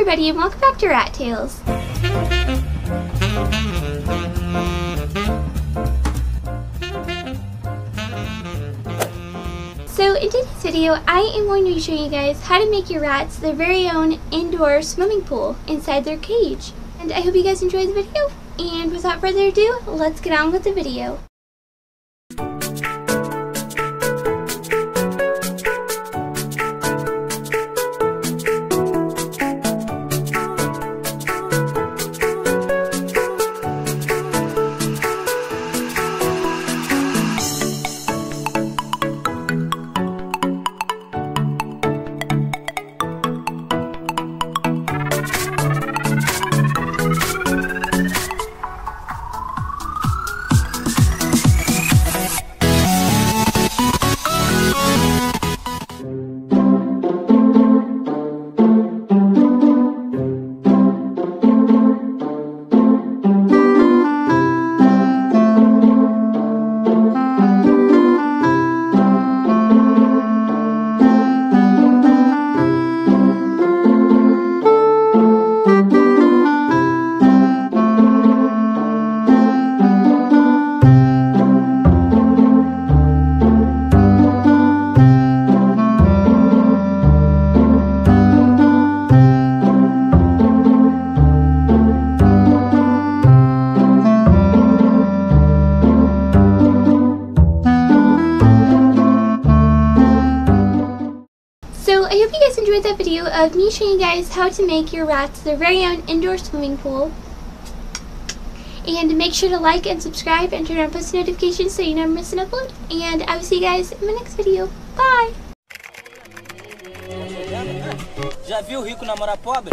everybody and welcome back to Rat Tails. So in today's video, I am going to be showing you guys how to make your rats their very own indoor swimming pool inside their cage. And I hope you guys enjoy the video, and without further ado, let's get on with the video. Enjoyed that video of me showing you guys how to make your rats their very own indoor swimming pool. And make sure to like and subscribe and turn on post notifications so you never miss an upload. And I will see you guys in my next video. Bye! Já viu rico namorar pobre?